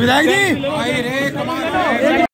विधायक जी।